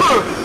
Sure.